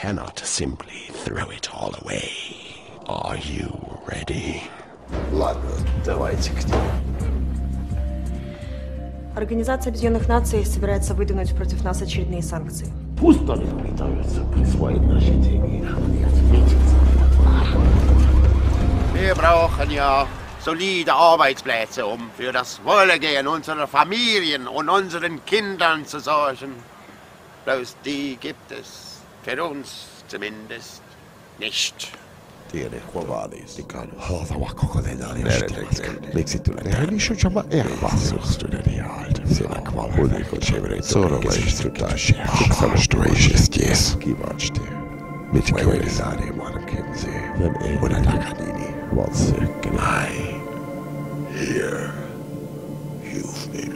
cannot simply throw it all away. Are you ready? Ладно, давайте к ним. Организация Объединенных Наций собирается выдвинуть против нас очередные санкции. Пусть они пытаются присвоить наши деньги, а мне ответить Wir brauchen ja solide Arbeitsplätze, um für das Wohlergehen unserer Familien und unseren Kindern zu sorgen. Bloß die gibt es für uns zumindest nicht. Tiene Quavadis. Haluaa koko tätä Menetekö? Miksi tulet Eihän tähän? niissä on Sinä kvalhuliko Chevrolet Sorolaistutaisi. Frustrations, Kivasti. Mitkä Vai oli? Velisari Markensi. Vem är Uuden det? takadini. Valtsökkeni. I Here. You've made